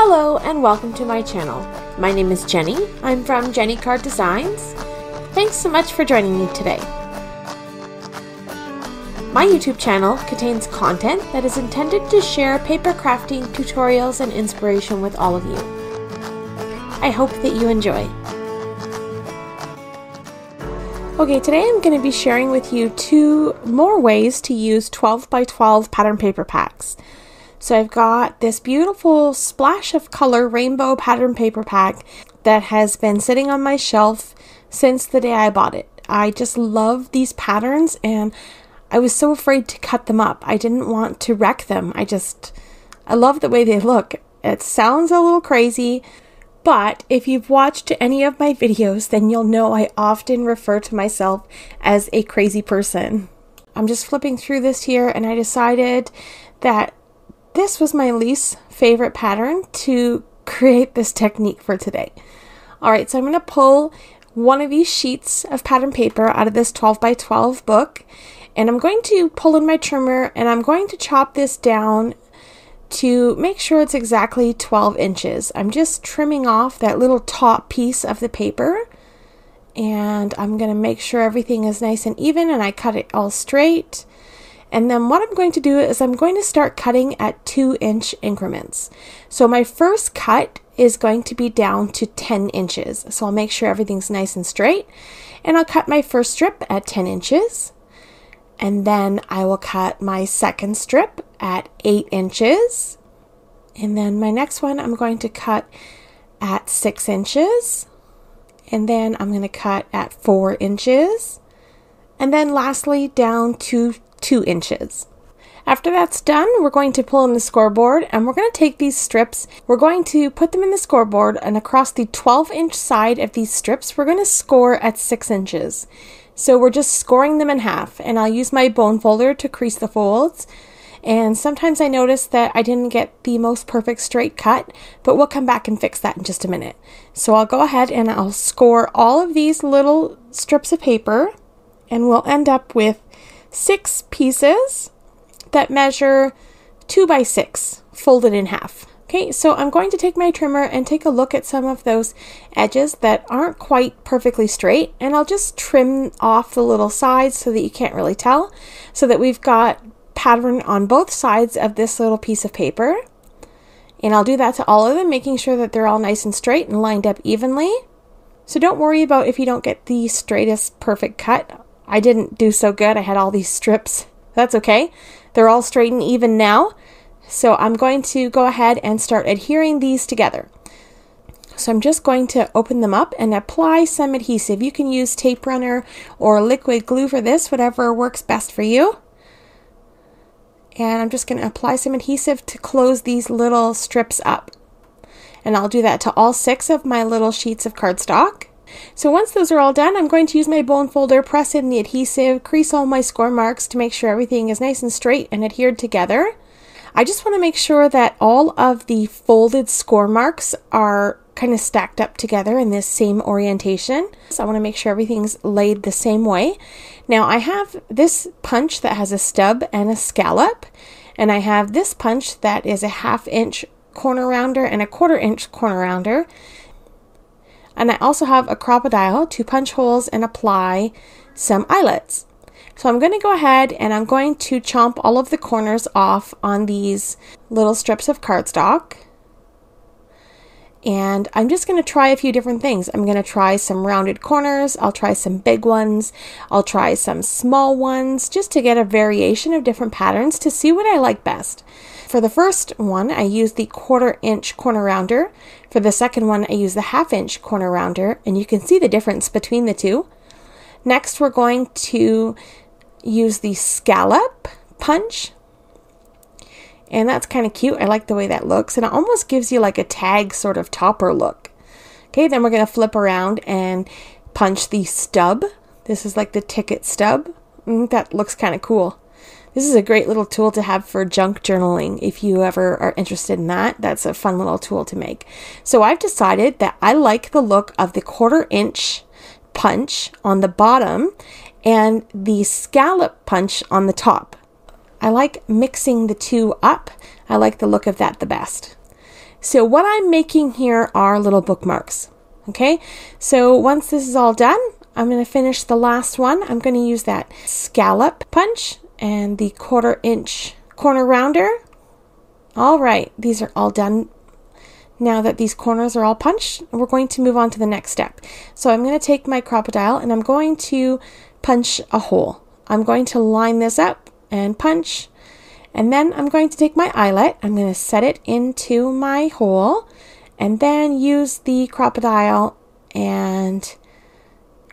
Hello and welcome to my channel. My name is Jenny. I'm from Jenny Card Designs. Thanks so much for joining me today. My YouTube channel contains content that is intended to share paper crafting tutorials and inspiration with all of you. I hope that you enjoy. Okay, today I'm going to be sharing with you two more ways to use 12 by 12 pattern paper packs. So I've got this beautiful splash of color rainbow pattern paper pack that has been sitting on my shelf since the day I bought it. I just love these patterns and I was so afraid to cut them up. I didn't want to wreck them. I just, I love the way they look. It sounds a little crazy, but if you've watched any of my videos, then you'll know I often refer to myself as a crazy person. I'm just flipping through this here and I decided that this was my least favorite pattern to create this technique for today. All right, so I'm going to pull one of these sheets of pattern paper out of this 12 by 12 book and I'm going to pull in my trimmer and I'm going to chop this down to make sure it's exactly 12 inches. I'm just trimming off that little top piece of the paper and I'm going to make sure everything is nice and even and I cut it all straight. And then what I'm going to do is I'm going to start cutting at two inch increments. So my first cut is going to be down to 10 inches. So I'll make sure everything's nice and straight. And I'll cut my first strip at 10 inches. And then I will cut my second strip at 8 inches. And then my next one I'm going to cut at 6 inches. And then I'm going to cut at 4 inches. And then lastly down to two inches. After that's done, we're going to pull in the scoreboard and we're going to take these strips, we're going to put them in the scoreboard and across the 12 inch side of these strips, we're going to score at 6 inches. So we're just scoring them in half and I'll use my bone folder to crease the folds. And sometimes I notice that I didn't get the most perfect straight cut, but we'll come back and fix that in just a minute. So I'll go ahead and I'll score all of these little strips of paper and we'll end up with six pieces that measure two by six folded in half. Okay, so I'm going to take my trimmer and take a look at some of those edges that aren't quite perfectly straight and I'll just trim off the little sides so that you can't really tell so that we've got pattern on both sides of this little piece of paper. And I'll do that to all of them, making sure that they're all nice and straight and lined up evenly. So don't worry about if you don't get the straightest perfect cut. I didn't do so good. I had all these strips. That's okay. They're all straight and even now. So I'm going to go ahead and start adhering these together. So I'm just going to open them up and apply some adhesive. You can use tape runner or liquid glue for this, whatever works best for you. And I'm just going to apply some adhesive to close these little strips up. And I'll do that to all six of my little sheets of cardstock. So once those are all done, I'm going to use my bone folder, press in the adhesive, crease all my score marks to make sure everything is nice and straight and adhered together. I just want to make sure that all of the folded score marks are kind of stacked up together in this same orientation. So I want to make sure everything's laid the same way. Now I have this punch that has a stub and a scallop, and I have this punch that is a half inch corner rounder and a quarter inch corner rounder. And I also have a Crop-A-Dile to punch holes and apply some eyelets. So I'm going to go ahead and I'm going to chomp all of the corners off on these little strips of cardstock. And I'm just going to try a few different things. I'm going to try some rounded corners. I'll try some big ones. I'll try some small ones just to get a variation of different patterns to see what I like best. For the first one, I use the quarter inch corner rounder. For the second one, I use the half inch corner rounder, and you can see the difference between the two. Next, we're going to use the scallop punch. And that's kind of cute. I like the way that looks. And it almost gives you like a tag sort of topper look. Okay, then we're going to flip around and punch the stub. This is like the ticket stub. Mm, that looks kind of cool. This is a great little tool to have for junk journaling if you ever are interested in that. That's a fun little tool to make. So I've decided that I like the look of the quarter inch punch on the bottom and the scallop punch on the top. I like mixing the two up. I like the look of that the best. So what I'm making here are little bookmarks. Okay, so once this is all done, I'm going to finish the last one. I'm going to use that scallop punch and the quarter inch corner rounder. All right, these are all done. Now that these corners are all punched, we're going to move on to the next step. So I'm going to take my Crop-A-Dile and I'm going to punch a hole. I'm going to line this up and punch. And then I'm going to take my eyelet, I'm going to set it into my hole and then use the Crop-A-Dile and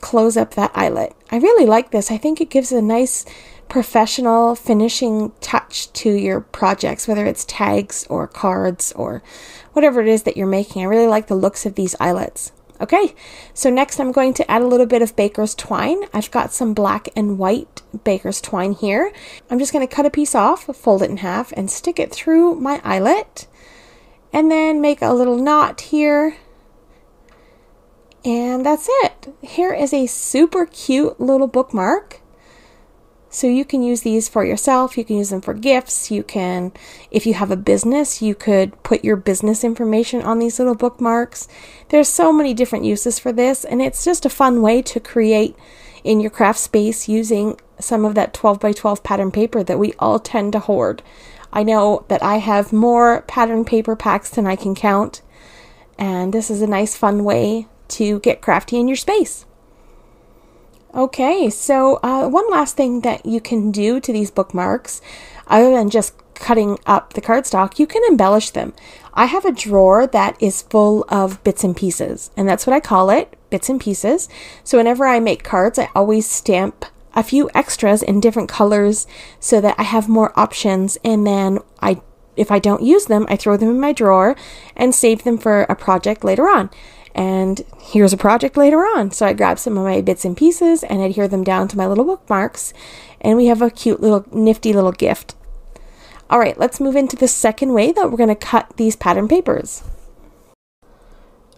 close up that eyelet. I really like this. I think it gives a nice professional finishing touch to your projects, whether it's tags or cards or whatever it is that you're making. I really like the looks of these eyelets. Okay, so next I'm going to add a little bit of baker's twine. I've got some black and white baker's twine here. I'm just going to cut a piece off, fold it in half, and stick it through my eyelet. And then make a little knot here. And that's it. Here is a super cute little bookmark. So you can use these for yourself, you can use them for gifts, you can, if you have a business, you could put your business information on these little bookmarks. There's so many different uses for this, and it's just a fun way to create in your craft space using some of that 12 by 12 pattern paper that we all tend to hoard. I know that I have more pattern paper packs than I can count, and this is a nice fun way to get crafty in your space. Okay, so uh, one last thing that you can do to these bookmarks, other than just cutting up the cardstock, you can embellish them. I have a drawer that is full of bits and pieces, and that's what I call it bits and pieces. So whenever I make cards, I always stamp a few extras in different colors so that I have more options, and then I if I don't use them, I throw them in my drawer and save them for a project later on. And here's a project later on. So I grab some of my bits and pieces and adhere them down to my little bookmarks. And we have a cute little nifty little gift. All right, let's move into the second way that we're going to cut these pattern papers.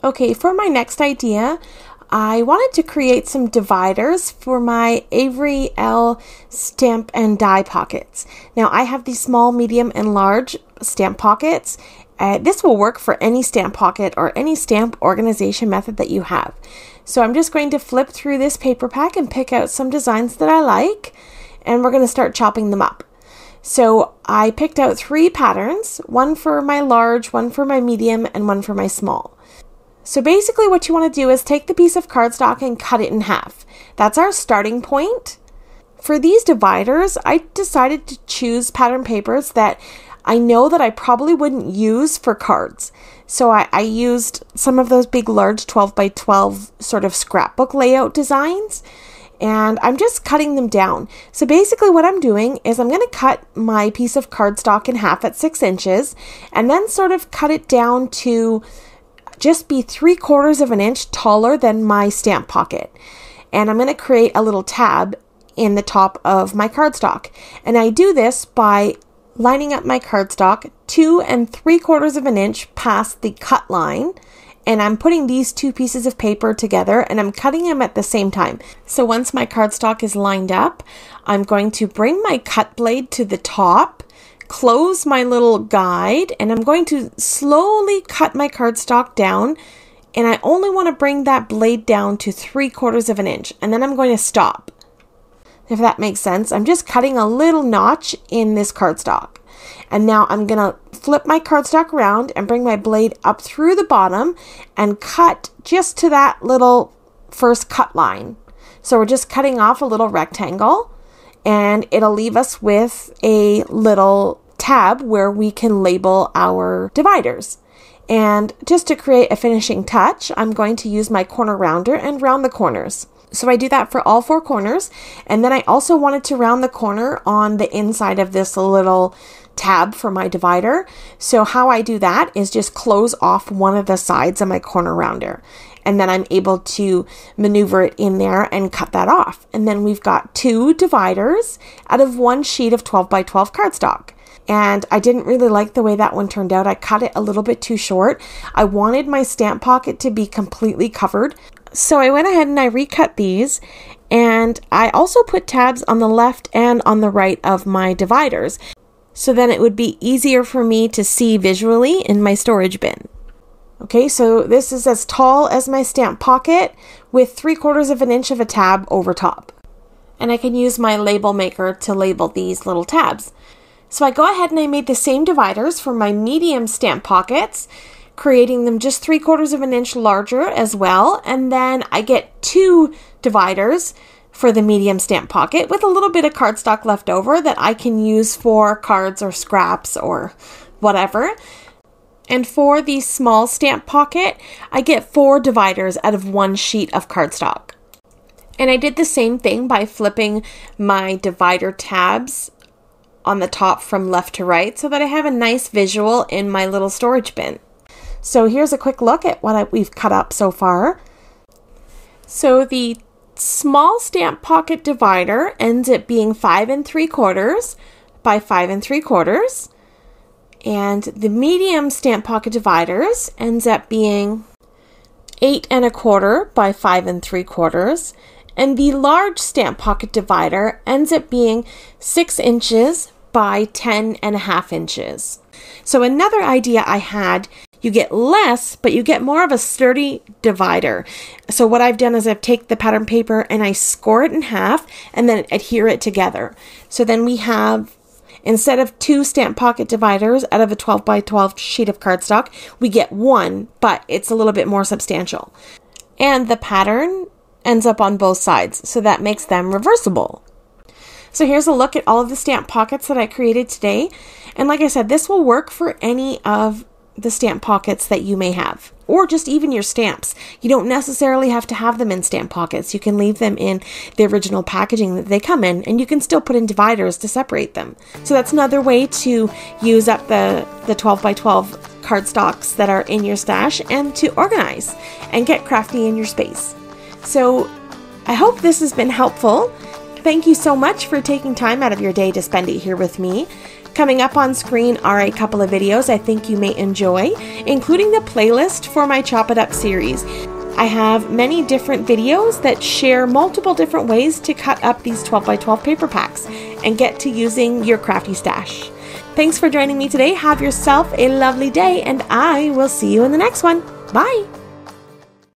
Okay, for my next idea, I wanted to create some dividers for my Avery Elle stamp and die pockets. Now I have these small, medium, and large stamp pockets uh, this will work for any stamp pocket or any stamp organization method that you have. So I'm just going to flip through this paper pack and pick out some designs that I like and we're going to start chopping them up. So I picked out three patterns, one for my large, one for my medium, and one for my small. So basically what you want to do is take the piece of cardstock and cut it in half. That's our starting point. For these dividers, I decided to choose pattern papers that I know that I probably wouldn't use for cards. So I, I, used some of those big, large 12 by 12 sort of scrapbook layout designs. And I'm just cutting them down. So basically, what I'm doing is I'm going to cut my piece of cardstock in half at six inches and then sort of cut it down to just be three quarters of an inch taller than my stamp pocket. And I'm going to create a little tab in the top of my cardstock. And I do this by lining up my cardstock two and three quarters of an inch past the cut line. And I'm putting these two pieces of paper together and I'm cutting them at the same time. So once my cardstock is lined up, I'm going to bring my cut blade to the top, close my little guide, and I'm going to slowly cut my cardstock down. And I only want to bring that blade down to three quarters of an inch. And then I'm going to stop if that makes sense. I'm just cutting a little notch in this cardstock. And now I'm going to flip my cardstock around and bring my blade up through the bottom and cut just to that little first cut line. So we're just cutting off a little rectangle and it'll leave us with a little tab where we can label our dividers. And just to create a finishing touch, I'm going to use my corner rounder and round the corners. So I do that for all four corners. And then I also wanted to round the corner on the inside of this little tab for my divider. So how I do that is just close off one of the sides of my corner rounder. And then I'm able to maneuver it in there and cut that off. And then we've got two dividers out of one sheet of 12 by 12 cardstock and I didn't really like the way that one turned out. I cut it a little bit too short. I wanted my stamp pocket to be completely covered, so I went ahead and I recut these and I also put tabs on the left and on the right of my dividers. so then it would be easier for me to see visually in my storage bin. Okay, so this is as tall as my stamp pocket with three quarters of an inch of a tab over top. And I can use my label maker to label these little tabs. So I go ahead and I made the same dividers for my medium stamp pockets, creating them just three quarters of an inch larger as well. And then I get two dividers for the medium stamp pocket with a little bit of cardstock left over that I can use for cards or scraps or whatever. And for the small stamp pocket, I get four dividers out of one sheet of cardstock. And I did the same thing by flipping my divider tabs on the top from left to right so that I have a nice visual in my little storage bin. So here's a quick look at what I, we've cut up so far. So the small stamp pocket divider ends up being five and three quarters by five and three quarters. And the medium stamp pocket dividers ends up being eight and a quarter by five and three quarters. And the large stamp pocket divider ends up being six inches by ten and a half inches. So another idea I had you get less, but you get more of a sturdy divider. So what I've done is I've taken the pattern paper and I score it in half and then adhere it together. So then we have Instead of two stamp pocket dividers out of a 12 by 12 sheet of cardstock, we get one, but it's a little bit more substantial. And the pattern ends up on both sides, so that makes them reversible. So here's a look at all of the stamp pockets that I created today. And like I said, this will work for any of the stamp pockets that you may have, or just even your stamps. You don't necessarily have to have them in stamp pockets. You can leave them in the original packaging that they come in, and you can still put in dividers to separate them. So that's another way to use up the, the 12 by 12 cardstocks that are in your stash and to organize and get crafty in your space. So I hope this has been helpful. Thank you so much for taking time out of your day to spend it here with me. Coming up on screen are a couple of videos I think you may enjoy, including the playlist for my Chop It Up series. I have many different videos that share multiple different ways to cut up these 12 by 12 paper packs and get to using your crafty stash. Thanks for joining me today. Have yourself a lovely day, and I will see you in the next one. Bye.